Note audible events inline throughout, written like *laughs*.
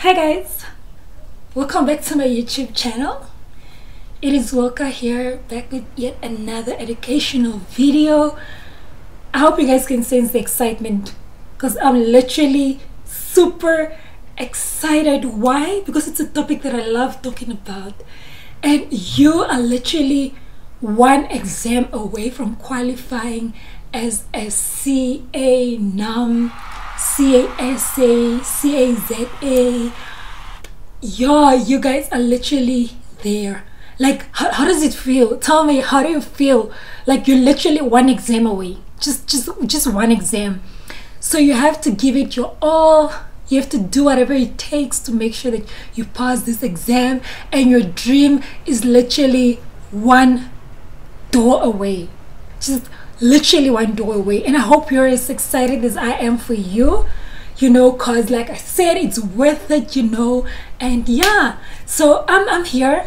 Hi guys, welcome back to my YouTube channel. It is Wilka here, back with yet another educational video. I hope you guys can sense the excitement because I'm literally super excited. Why? Because it's a topic that I love talking about. And you are literally one exam away from qualifying as a CA NAM CASA, CAZA. Yeah, you guys are literally there. Like, how, how does it feel? Tell me, how do you feel? Like you're literally one exam away. Just, just, just one exam. So you have to give it your all. You have to do whatever it takes to make sure that you pass this exam. And your dream is literally one door away. Just literally one door away. And i hope you're as excited as i am for you you know cause like i said it's worth it you know. And yeah so i'm, I'm here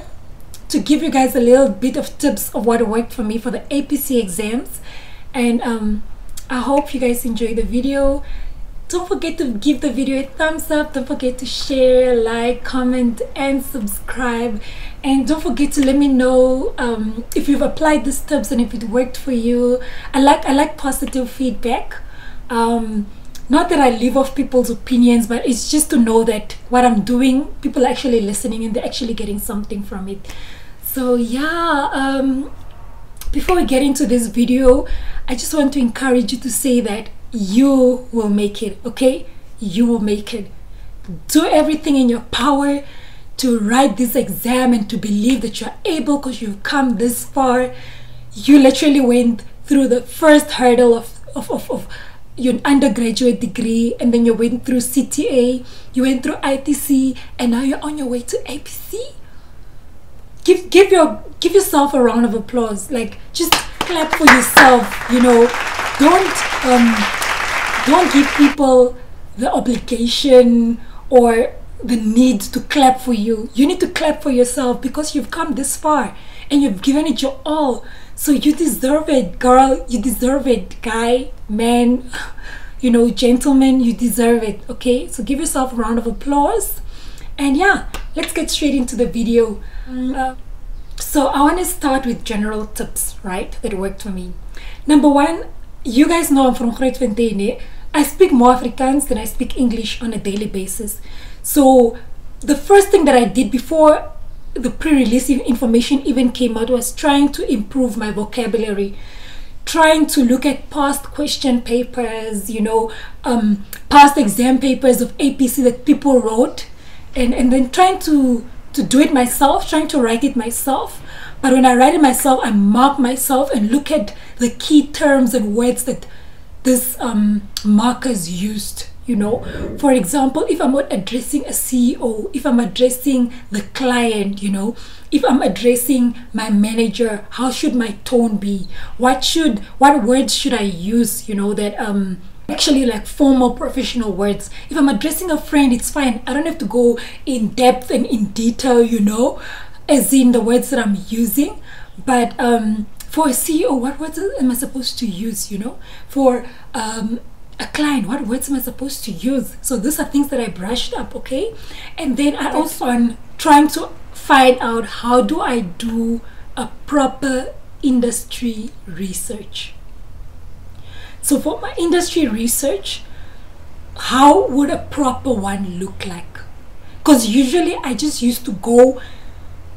to give you guys a little bit of tips of what worked for me for the apc exams. And um i hope you guys enjoy the video don't forget to give the video a thumbs up. Don't forget to share like comment and subscribe. And don't forget to let me know um, if you've applied these tips and if it worked for you. I like i like positive feedback. Um, not that i live off people's opinions but it's just to know that what i'm doing people are actually listening and they're actually getting something from it. So yeah um, before we get into this video i just want to encourage you to say that you will make it, okay? You will make it. Do everything in your power to write this exam and to believe that you're able because you've come this far. You literally went through the first hurdle of, of, of, of your undergraduate degree and then you went through CTA, you went through ITC, and now you're on your way to APC. Give give your give yourself a round of applause. Like just clap for yourself, you know. Don't um don't give people the obligation or the need to clap for you. You need to clap for yourself because you've come this far and you've given it your all. So you deserve it, girl. You deserve it, guy, man, *laughs* you know, gentleman. You deserve it, okay? So give yourself a round of applause. And yeah, let's get straight into the video. Mm, uh, so I want to start with general tips, right, that worked for me. Number one, you guys know I'm from Grootfontein. I speak more Afrikaans than I speak English on a daily basis. So the first thing that I did before the pre-release information even came out was trying to improve my vocabulary trying to look at past question papers you know um, past exam papers of apc that people wrote and, and then trying to to do it myself trying to write it myself but when I write it myself, I mark myself and look at the key terms and words that this um, markers used. You know, for example, if I'm not addressing a CEO, if I'm addressing the client, you know, if I'm addressing my manager, how should my tone be? What should, what words should I use? You know, that um, actually like formal professional words if i'm addressing a friend it's fine i don't have to go in depth and in detail you know as in the words that I'm using. But um, for a CEO, what words am I supposed to use? You know, for um, a client, what words am I supposed to use? So these are things that I brushed up, okay? And then I also am trying to find out how do I do a proper industry research. So for my industry research, how would a proper one look like? Because usually I just used to go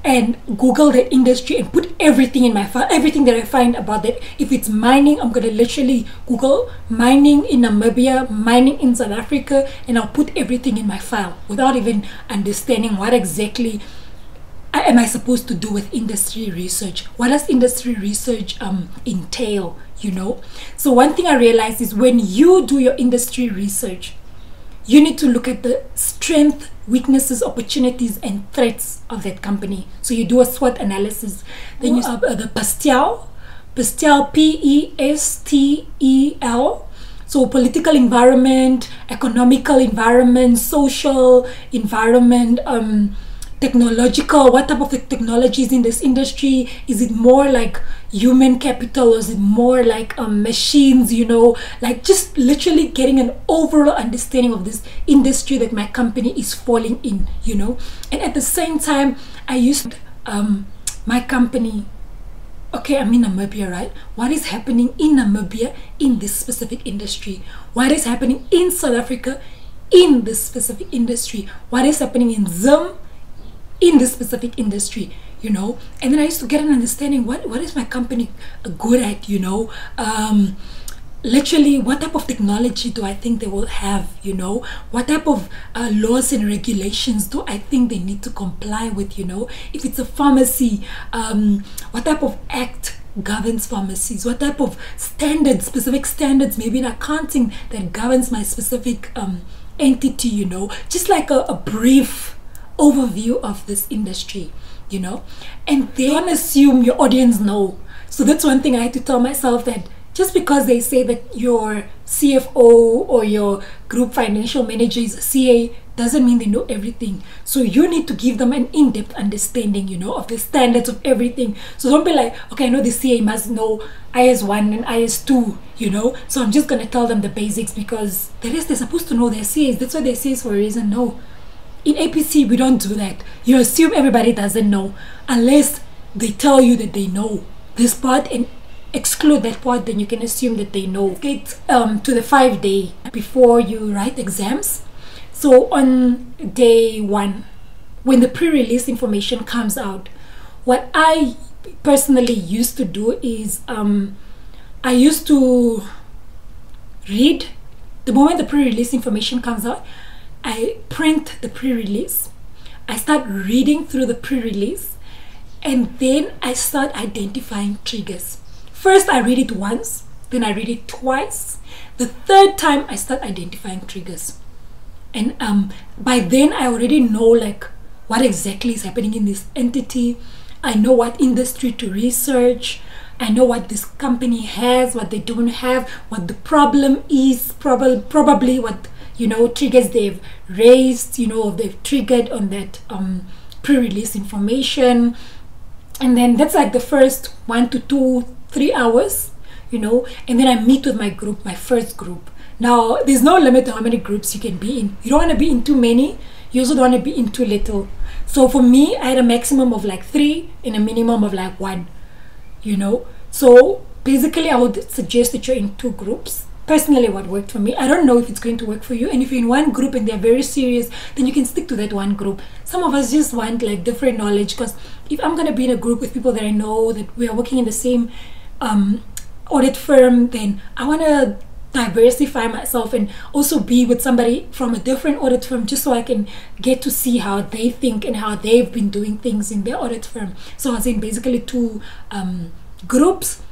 and Google the industry and put everything in my file, everything that I find about that. If it's mining, I'm gonna literally Google mining in Namibia, mining in South Africa, and I'll put everything in my file without even understanding what exactly am I supposed to do with industry research? What does industry research um, entail? You know, so one thing I realized is when you do your industry research, you need to look at the strength, weaknesses, opportunities, and threats of that company. So you do a SWOT analysis. Then you uh, the PESTEL, PESTEL, P E S T E L. So political environment, economical environment, social environment, um, technological. What type of technology is in this industry? Is it more like human capital or is it more like um, machines you know? Like just literally getting an overall understanding of this industry that my company is falling in you know? And at the same time i used um, my company okay i'm in namibia right? What is happening in namibia in this specific industry? What is happening in south africa in this specific industry? What is happening in zim in this specific industry you know? And then i used to get an understanding what what is my company good at you know? Um literally what type of technology do i think they will have you know? What type of uh, laws and regulations do i think they need to comply with you know? If it's a pharmacy um what type of act governs pharmacies? What type of standards specific standards maybe in accounting that governs my specific um entity you know? Just like a, a brief overview of this industry you know? And don't assume your audience know. So that's one thing i had to tell myself that just because they say that your cfo or your group financial manager is a ca doesn't mean they know everything. So you need to give them an in-depth understanding you know of the standards of everything. So don't be like okay i know the ca must know is1 and is2 you know? So i'm just to tell them the basics because the rest they're supposed to know their cas that's why they say for a reason no in APC, we don't do that. You assume everybody doesn't know unless they tell you that they know this part and exclude that part, then you can assume that they know. Get um, to the five day before you write exams. So on day one, when the pre-release information comes out, what I personally used to do is um, I used to read the moment the pre-release information comes out I print the pre-release. I start reading through the pre-release and then I start identifying triggers. First I read it once, then I read it twice. The third time I start identifying triggers. And um, by then I already know like what exactly is happening in this entity. I know what industry to research. I know what this company has, what they don't have, what the problem is, probably probably what you know triggers they've raised you know they've triggered on that um, pre-release information. And then that's like the first one to two three hours you know and then i meet with my group my first group. Now there's no limit to how many groups you can be in. You don't want to be in too many you also don't want to be in too little. So for me i had a maximum of like three and a minimum of like one you know. So basically i would suggest that you're in two groups personally what worked for me i don't know if it's going to work for you and if you're in one group and they're very serious then you can stick to that one group some of us just want like different knowledge because if i'm going to be in a group with people that i know that we are working in the same um, audit firm then i want to diversify myself and also be with somebody from a different audit firm just so I can get to see how they think and how they've been doing things in their audit firm. So I was in basically two um, groups.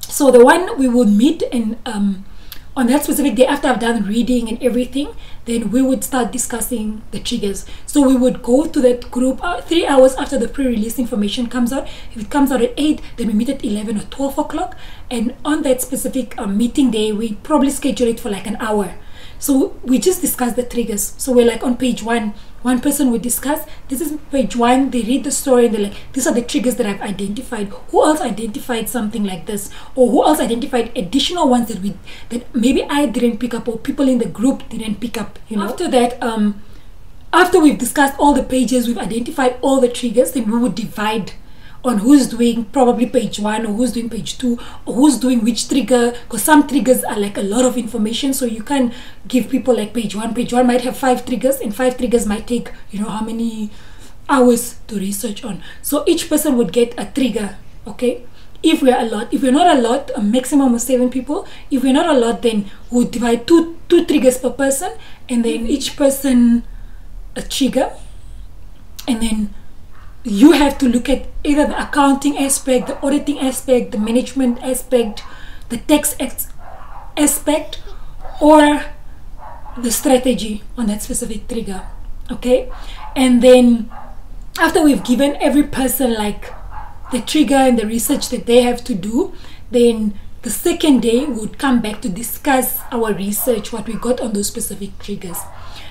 So the one we would meet and um, on that specific day after I've done reading and everything, then we would start discussing the triggers. So we would go to that group uh, three hours after the pre-release information comes out. If it comes out at 8, then we meet at 11 or 12 o'clock. And on that specific um, meeting day, we probably schedule it for like an hour. So we just discuss the triggers. So we're like on page one, one person would discuss this is page one they read the story and they're like these are the triggers that i've identified. Who else identified something like this? Or who else identified additional ones that we that maybe i didn't pick up or people in the group didn't pick up you know? After that um after we've discussed all the pages we've identified all the triggers then we would divide on who's doing probably page one or who's doing page two or who's doing which trigger because some triggers are like a lot of information. So you can give people like page one. Page one might have five triggers and five triggers might take you know how many hours to research on. So each person would get a trigger okay? If we're a lot if we're not a lot a maximum of seven people. If we're not a lot then we'll divide two two triggers per person and then mm-hmm. each person a trigger and then you have to look at either the accounting aspect, the auditing aspect, the management aspect, the tax aspect, or the strategy on that specific trigger. Okay, and then after we've given every person like the trigger and the research that they have to do, then the second day we would come back to discuss our research, what we got on those specific triggers.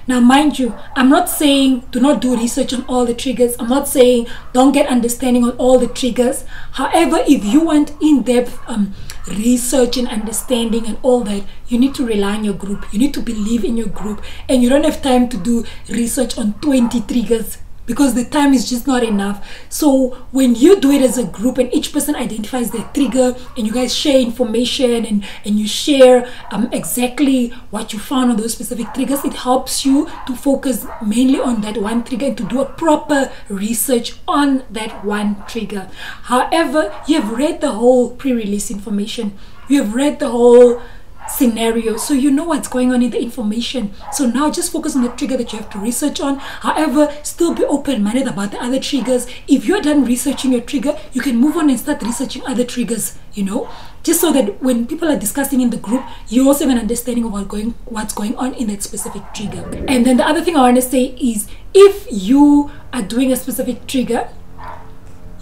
Now, mind you, I'm not saying do not do research on all the triggers. I'm not saying don't get understanding on all the triggers. However, if you want in depth um, research and understanding and all that, you need to rely on your group. You need to believe in your group. And you don't have time to do research on 20 triggers because the time is just not enough. So when you do it as a group and each person identifies their trigger and you guys share information and, and you share um, exactly what you found on those specific triggers, it helps you to focus mainly on that one trigger and to do a proper research on that one trigger. However, you have read the whole pre-release information. You have read the whole scenario. So you know what's going on in the information. So now just focus on the trigger that you have to research on. However still be open-minded about the other triggers. If you're done researching your trigger you can move on and start researching other triggers you know. Just so that when people are discussing in the group you also have an understanding of what going what's going on in that specific trigger. And then the other thing i want to say is if you are doing a specific trigger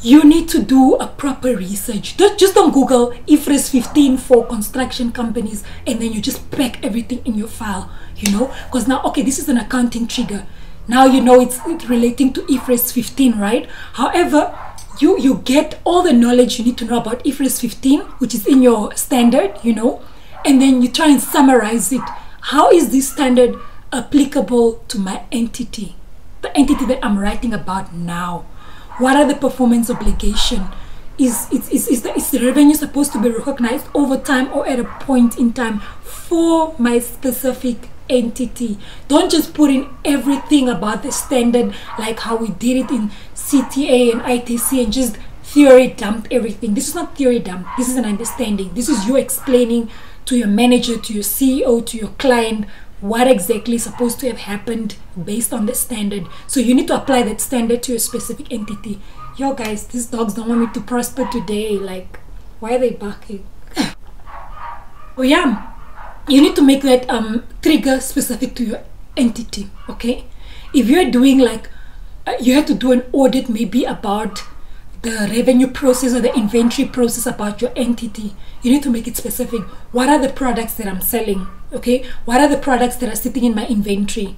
you need to do a proper research. Don't, just don't Google IFRS 15 for construction companies and then you just pack everything in your file, you know? Because now, okay, this is an accounting trigger. Now you know it's, relating to IFRS 15, right? However, you, you get all the knowledge you need to know about IFRS 15, which is in your standard, you know? And then you try and summarize it. How is this standard applicable to my entity? The entity that I'm writing about now what are the performance obligation? Is, is, is, is, the, is the revenue supposed to be recognized over time or at a point in time for my specific entity? Don't just put in everything about the standard like how we did it in CTA and ITC and just theory dump everything. This is not theory dump. This is an understanding. This is you explaining to your manager, to your CEO, to your client what exactly is supposed to have happened based on the standard. So you need to apply that standard to a specific entity. Yo guys, these dogs don't want me to prosper today. Like, why are they barking? *laughs* oh yeah, you need to make that um, trigger specific to your entity, okay? If you're doing like, uh, you have to do an audit maybe about the revenue process or the inventory process about your entity you need to make it specific. What are the products that i'm selling? Okay? What are the products that are sitting in my inventory?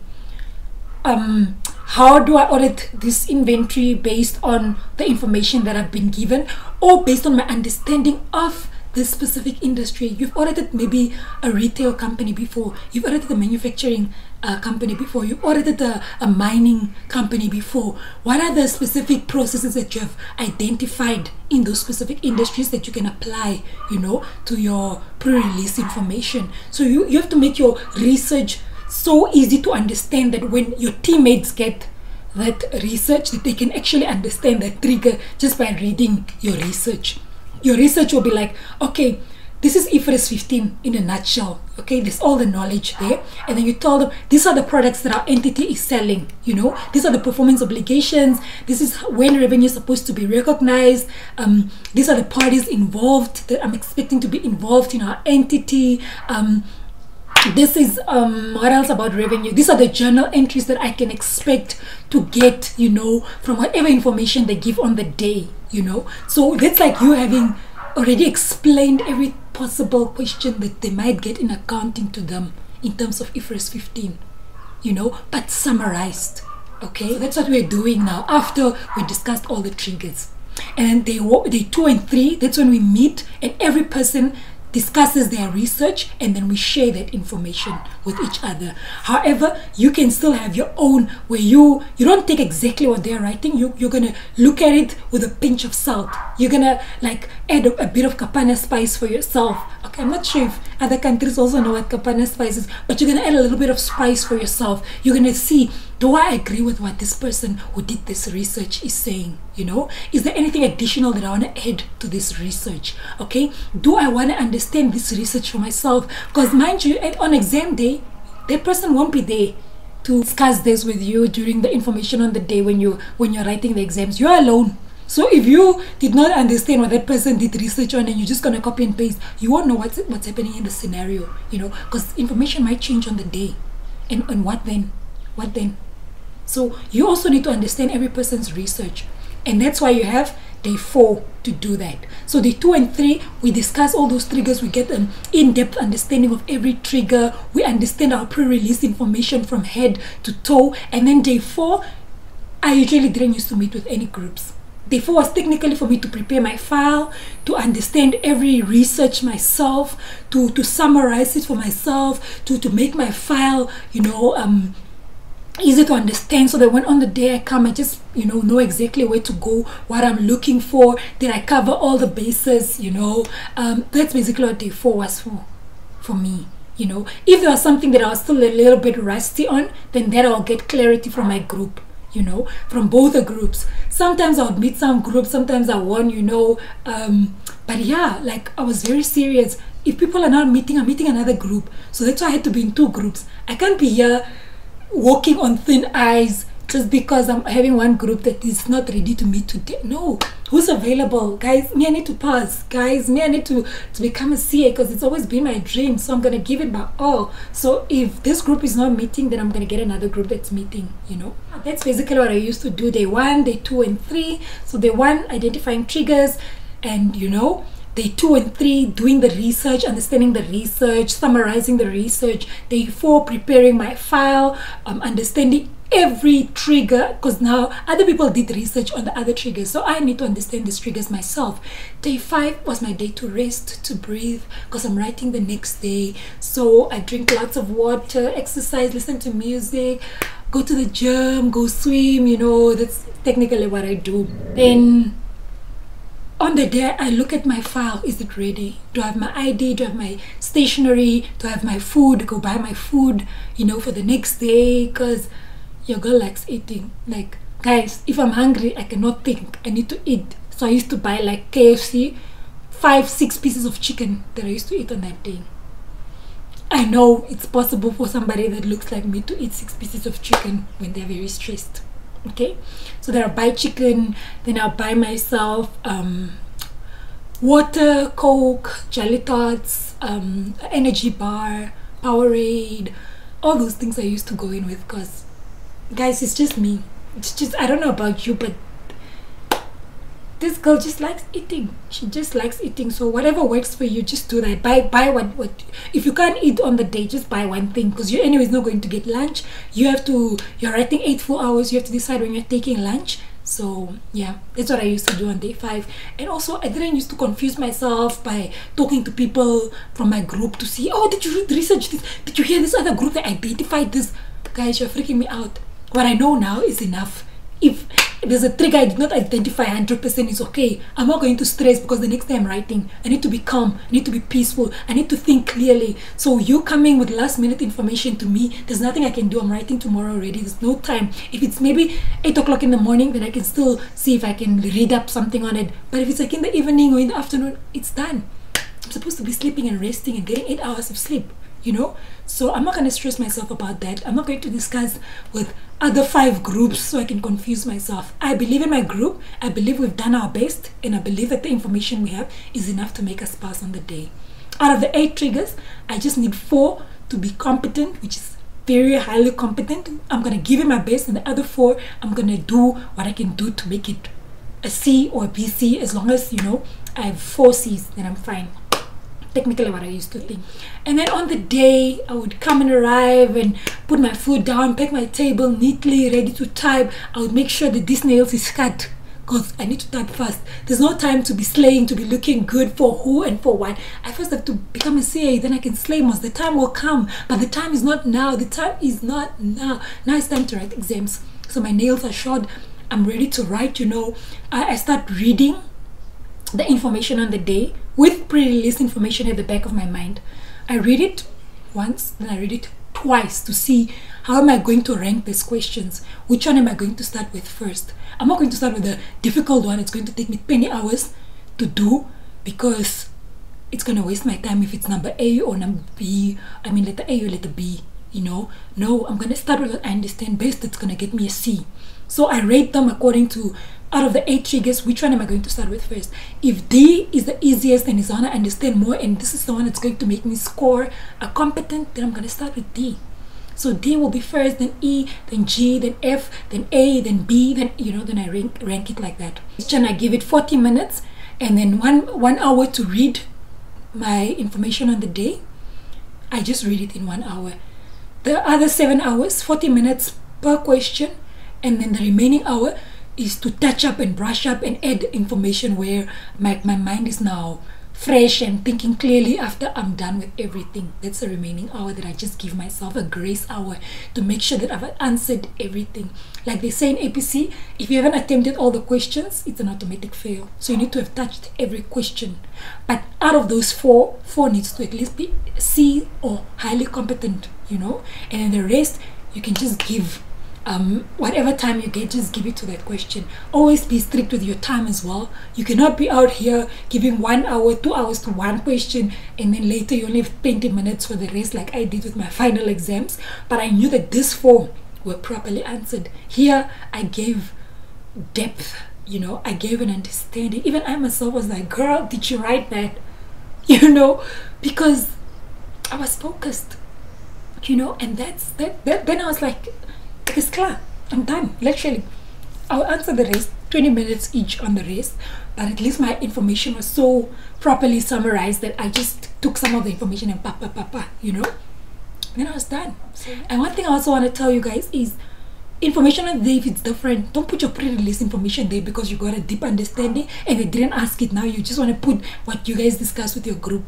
Um how do i audit this inventory based on the information that i've been given or based on my understanding of this specific industry. You've audited maybe a retail company before. You've audited a manufacturing uh, company before. You've audited a, a mining company before. What are the specific processes that you have identified in those specific industries that you can apply, you know, to your pre-release information? So you, you have to make your research so easy to understand that when your teammates get that research that they can actually understand that trigger just by reading your research your research will be like, okay, this is IFRS 15 in a nutshell. Okay, there's all the knowledge there. And then you tell them these are the products that our entity is selling. You know, these are the performance obligations. This is when revenue is supposed to be recognized. Um, these are the parties involved that I'm expecting to be involved in our entity. Um, this is um what else about revenue? These are the journal entries that i can expect to get you know from whatever information they give on the day you know? So that's like you having already explained every possible question that they might get in accounting to them in terms of IFRS 15 you know? But summarized okay? That's what we're doing now after we discussed all the triggers. And day, day two and three that's when we meet and every person discusses their research and then we share that information with each other. However you can still have your own where you you don't take exactly what they're writing. You, you're gonna look at it with a pinch of salt. You're gonna like add a, a bit of kapana spice for yourself okay i'm not sure if other countries also know what kapana spice is but you're gonna add a little bit of spice for yourself you're gonna see do I agree with what this person who did this research is saying? You know, is there anything additional that I want to add to this research? Okay, do I want to understand this research for myself? Because mind you, on exam day, that person won't be there to discuss this with you during the information on the day when you when you're writing the exams. You're alone. So if you did not understand what that person did research on and you're just gonna copy and paste, you won't know what's what's happening in the scenario, you know, because information might change on the day. And and what then? What then? So you also need to understand every person's research. And that's why you have day four to do that. So day two and three, we discuss all those triggers. We get an in-depth understanding of every trigger. We understand our pre-release information from head to toe. And then day four, I usually didn't used to meet with any groups. Four was technically for me to prepare my file, to understand every research myself, to to summarize it for myself, to to make my file, you know, um, easy to understand so that when on the day I come I just you know know exactly where to go what I'm looking for. Did I cover all the bases you know. Um, that's basically what day four was for for me you know. If there was something that I was still a little bit rusty on then that I'll get clarity from my group you know from both the groups. Sometimes I would meet some groups sometimes I won you know um, but yeah like I was very serious. If people are not meeting I'm meeting another group. So that's why I had to be in two groups. I can't be here walking on thin ice just because I'm having one group that is not ready to meet today. No, who's available? Guys, me, I need to pass. Guys, me, I need to, to become a CA because it's always been my dream. So I'm going to give it my all. So if this group is not meeting, then I'm going to get another group that's meeting, you know. That's basically what I used to do day one, day two, and three. So day one, identifying triggers and, you know, day two and three doing the research understanding the research summarizing the research day four preparing my file um, understanding every trigger because now other people did research on the other triggers so i need to understand these triggers myself day five was my day to rest to breathe because i'm writing the next day so i drink lots of water exercise listen to music go to the gym go swim you know that's technically what i do then on the day I look at my file, is it ready? Do I have my ID? Do I have my stationery? Do I have my food? Go buy my food, you know, for the next day? Because your girl likes eating. Like, guys, if I'm hungry, I cannot think. I need to eat. So I used to buy like KFC, five, six pieces of chicken that I used to eat on that day. I know it's possible for somebody that looks like me to eat six pieces of chicken when they're very stressed okay so then i'll buy chicken then i'll buy myself um, water coke jelly tots um, energy bar powerade all those things i used to go in with because guys it's just me. It's just i don't know about you but this girl just likes eating. She just likes eating. So whatever works for you just do that. Buy buy what what if you can't eat on the day just buy one thing because you're anyways not going to get lunch. You have to you're writing eight full hours. You have to decide when you're taking lunch. So yeah that's what i used to do on day five. And also i didn't used to confuse myself by talking to people from my group to see oh did you research this? Did you hear this other group that identified this? Guys you're freaking me out what i know now is enough if there's a trigger I did not identify 100% is okay. I'm not going to stress because the next time I'm writing, I need to be calm, I need to be peaceful, I need to think clearly. So you coming with last minute information to me, there's nothing I can do. I'm writing tomorrow already. There's no time. If it's maybe 8 o'clock in the morning, then I can still see if I can read up something on it. But if it's like in the evening or in the afternoon, it's done. I'm supposed to be sleeping and resting and getting 8 hours of sleep you know? So i'm not going to stress myself about that. I'm not going to discuss with other five groups so i can confuse myself. I believe in my group. I believe we've done our best and i believe that the information we have is enough to make us pass on the day. Out of the eight triggers i just need four to be competent which is very highly competent. I'm going to give it my best and the other four i'm going to do what i can do to make it a c or a bc as long as you know i have four c's then i'm fine technically what I used to think. And then on the day, I would come and arrive and put my food down, pack my table neatly, ready to type. I would make sure that this nails is cut because I need to type fast. There's no time to be slaying, to be looking good for who and for what. I first have to become a CA, then I can slay most. The time will come, but the time is not now. The time is not now. Now it's time to write exams. So my nails are short. I'm ready to write, you know. I, I start reading the information on the day with pre-release information at the back of my mind. I read it once, then I read it twice to see how am I going to rank these questions? Which one am I going to start with first? I'm not going to start with the difficult one. It's going to take me 20 hours to do because it's going to waste my time if it's number A or number B. I mean, letter A or letter B, you know? No, I'm going to start with what I understand best It's going to get me a C. So I rate them according to out of the eight triggers, which one am I going to start with first? If D is the easiest and is gonna understand more, and this is the one that's going to make me score a competent, then I'm gonna start with D. So D will be first, then E, then G, then F, then A, then B, then you know, then I rank rank it like that. Each one I give it 40 minutes, and then one one hour to read my information on the day. I just read it in one hour. The other seven hours, 40 minutes per question, and then the remaining hour is to touch up and brush up and add information where my, my mind is now fresh and thinking clearly after I'm done with everything. That's the remaining hour that I just give myself a grace hour to make sure that I've answered everything. Like they say in APC, if you haven't attempted all the questions, it's an automatic fail. So you need to have touched every question. But out of those four, four needs to at least be C or highly competent, you know, and then the rest you can just give um, whatever time you get, just give it to that question. Always be strict with your time as well. You cannot be out here giving one hour, two hours to one question, and then later you only have 20 minutes for the rest, like I did with my final exams. But I knew that this form were properly answered. Here, I gave depth, you know, I gave an understanding. Even I myself was like, girl, did you write that? *laughs* You know, because I was focused, you know, and that's that, that then I was like, it's clear. I'm done, literally. I'll answer the rest, 20 minutes each on the rest, but at least my information was so properly summarized that I just took some of the information and pa pa pa pa, you know? Then I was done. And one thing I also want to tell you guys is information on day if it's different, don't put your pre-release information there because you got a deep understanding and they didn't ask it now. You just want to put what you guys discussed with your group.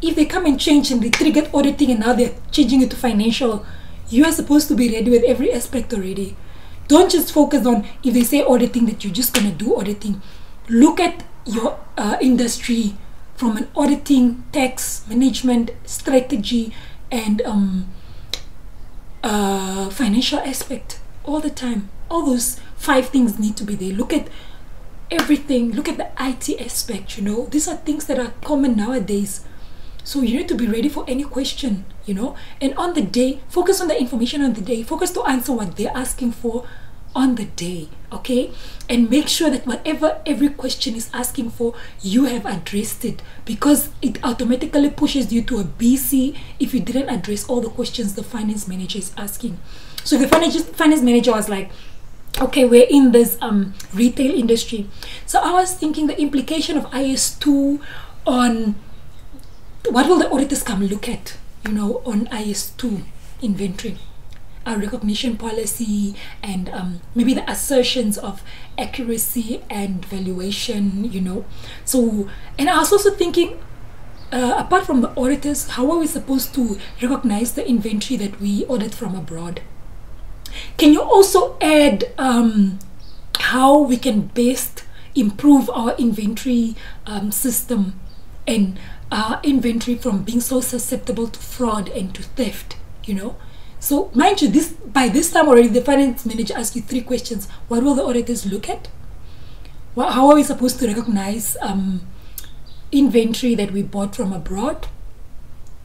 If they come and change and they triggered auditing and now they're changing it to financial, you are supposed to be ready with every aspect already. Don't just focus on if they say auditing that you're just gonna do auditing. Look at your uh, industry from an auditing, tax, management, strategy, and um, uh, financial aspect all the time. All those five things need to be there. Look at everything. Look at the IT aspect. You know, these are things that are common nowadays. So you need to be ready for any question, you know. And on the day, focus on the information on the day. Focus to answer what they're asking for on the day, okay? And make sure that whatever every question is asking for, you have addressed it because it automatically pushes you to a BC if you didn't address all the questions the finance manager is asking. So the finance finance manager was like, okay we're in this um retail industry so i was thinking the implication of is2 on what will the auditors come look at, you know, on IS2 inventory? Our recognition policy and um, maybe the assertions of accuracy and valuation, you know. So, and I was also thinking, uh, apart from the auditors, how are we supposed to recognize the inventory that we audit from abroad? Can you also add um, how we can best improve our inventory um, system and our inventory from being so susceptible to fraud and to theft, you know. So mind you, this by this time already the finance manager asks you three questions. What will the auditors look at? Well, how are we supposed to recognize um, inventory that we bought from abroad?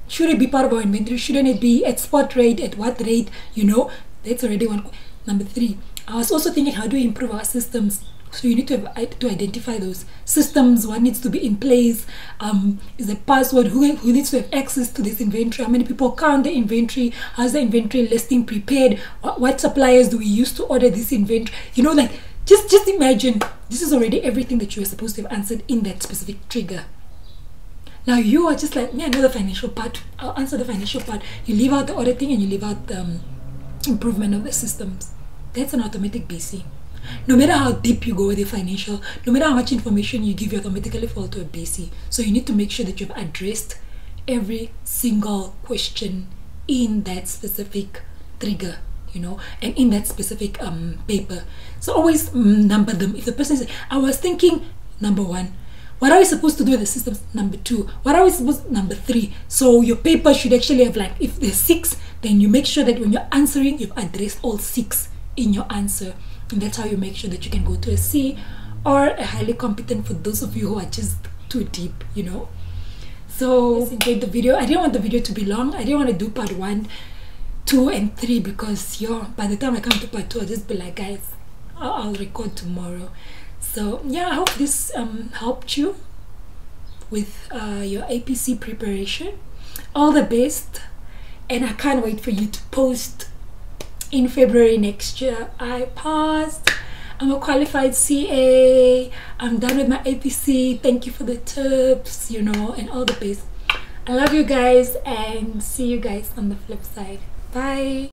Should it be part of our inventory? Shouldn't it be at spot rate? At what rate? You know, that's already one. Number three, I was also thinking, how do we improve our systems so you need to have, to identify those systems. What needs to be in place? Um, is the password? Who, who needs to have access to this inventory? How many people count the inventory? How's the inventory listing prepared? What, what suppliers do we use to order this inventory? You know, like just just imagine this is already everything that you were supposed to have answered in that specific trigger. Now you are just like, yeah, I know the financial part. I'll answer the financial part. You leave out the auditing and you leave out the um, improvement of the systems. That's an automatic BC no matter how deep you go with your financial, no matter how much information you give, you automatically fall to a BC. So you need to make sure that you've addressed every single question in that specific trigger you know and in that specific um paper. So always mm, number them. If the person says i was thinking number one what are we supposed to do with the systems number two what are we supposed number three? So your paper should actually have like if there's six then you make sure that when you're answering you've addressed all six in your answer and that's how you make sure that you can go to a C or a highly competent for those of you who are just too deep, you know. So enjoyed the video. I didn't want the video to be long. I didn't want to do part one, two, and three because yo, by the time I come to part two, I'll just be like, guys, I'll, I'll record tomorrow. So yeah, I hope this um, helped you with uh, your APC preparation. All the best, and I can't wait for you to post in February next year. I passed. I'm a qualified CA. I'm done with my APC. Thank you for the tips, you know, and all the best. I love you guys and see you guys on the flip side. Bye.